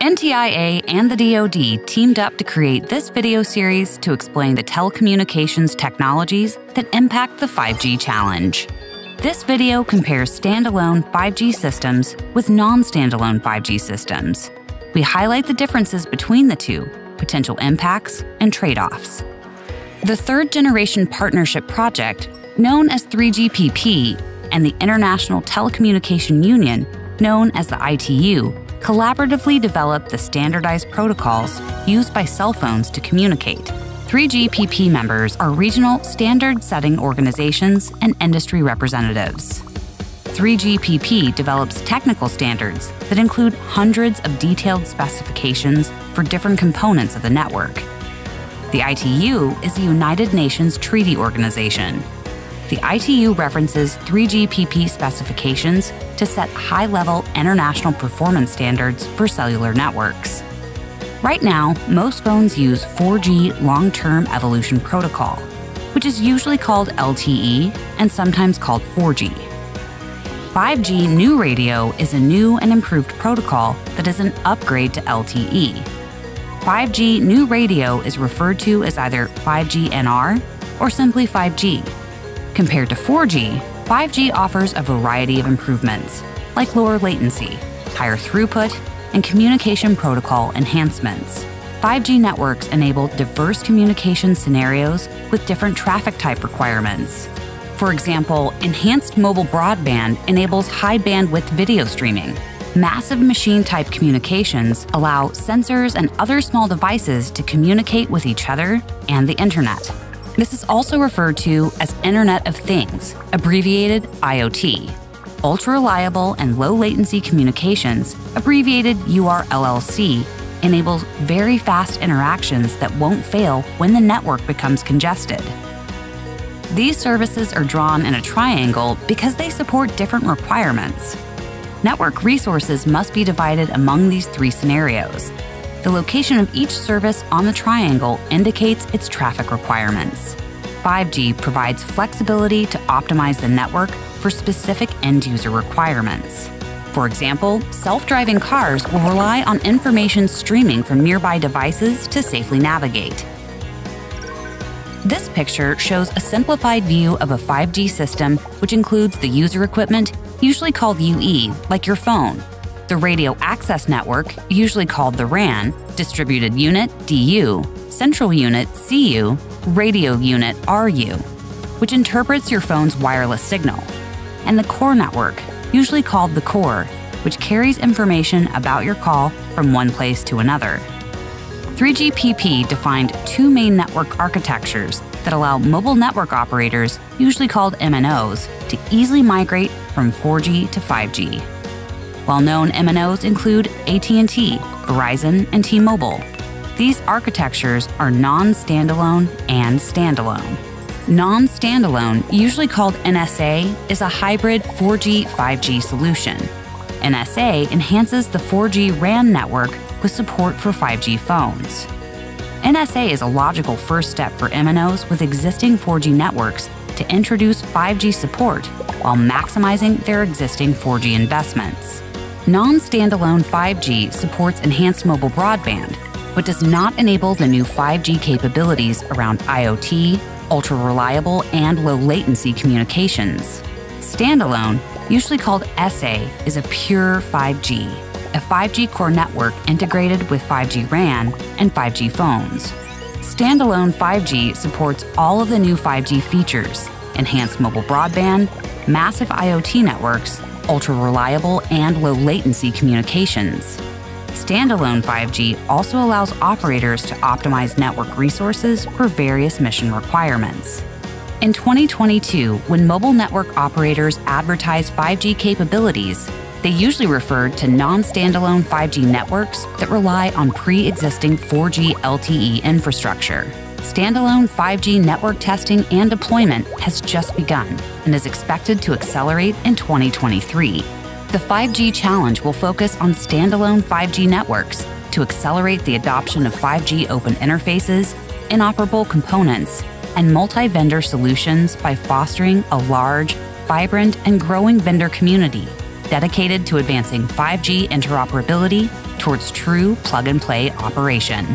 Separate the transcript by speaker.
Speaker 1: NTIA and the DoD teamed up to create this video series to explain the telecommunications technologies that impact the 5G challenge. This video compares standalone 5G systems with non standalone 5G systems. We highlight the differences between the two, potential impacts, and trade offs. The third generation partnership project, known as 3GPP, and the International Telecommunication Union, known as the ITU, collaboratively developed the standardized protocols used by cell phones to communicate. 3GPP members are regional standard setting organizations and industry representatives. 3GPP develops technical standards that include hundreds of detailed specifications for different components of the network. The ITU is the United Nations Treaty Organization. The ITU references 3GPP specifications to set high level international performance standards for cellular networks. Right now, most phones use 4G Long Term Evolution Protocol, which is usually called LTE and sometimes called 4G. 5G New Radio is a new and improved protocol that is an upgrade to LTE. 5G New Radio is referred to as either 5G NR or simply 5G. Compared to 4G, 5G offers a variety of improvements, like lower latency, higher throughput, and communication protocol enhancements. 5G networks enable diverse communication scenarios with different traffic type requirements, for example, enhanced mobile broadband enables high bandwidth video streaming. Massive machine type communications allow sensors and other small devices to communicate with each other and the internet. This is also referred to as Internet of Things, abbreviated IoT. Ultra reliable and low latency communications, abbreviated URLLC, enables very fast interactions that won't fail when the network becomes congested. These services are drawn in a triangle because they support different requirements. Network resources must be divided among these three scenarios. The location of each service on the triangle indicates its traffic requirements. 5G provides flexibility to optimize the network for specific end user requirements. For example, self driving cars will rely on information streaming from nearby devices to safely navigate. This picture shows a simplified view of a 5G system, which includes the user equipment, usually called UE, like your phone, the radio access network, usually called the RAN, distributed unit, DU, central unit, CU, radio unit, RU, which interprets your phone's wireless signal, and the core network, usually called the core, which carries information about your call from one place to another. 3GPP defined two main network architectures that allow mobile network operators, usually called MNOs, to easily migrate from 4G to 5G. Well-known MNOs include AT&T, Verizon, and T-Mobile. These architectures are non-standalone and standalone. Non-standalone, usually called NSA, is a hybrid 4G 5G solution. NSA enhances the 4G RAN network with support for 5G phones. NSA is a logical first step for MNOs with existing 4G networks to introduce 5G support while maximizing their existing 4G investments. Non standalone 5G supports enhanced mobile broadband, but does not enable the new 5G capabilities around IoT, ultra reliable, and low latency communications. Standalone, usually called SA, is a pure 5G a 5G core network integrated with 5G RAN and 5G phones. Standalone 5G supports all of the new 5G features enhanced mobile broadband, massive IoT networks, ultra reliable and low latency communications. Standalone 5G also allows operators to optimize network resources for various mission requirements. In 2022, when mobile network operators advertise 5G capabilities, they usually refer to non standalone 5G networks that rely on pre existing 4G LTE infrastructure. Standalone 5G network testing and deployment has just begun and is expected to accelerate in 2023. The 5G Challenge will focus on standalone 5G networks to accelerate the adoption of 5G open interfaces, inoperable components, and multi vendor solutions by fostering a large, vibrant, and growing vendor community dedicated to advancing 5G interoperability towards true plug and play operation.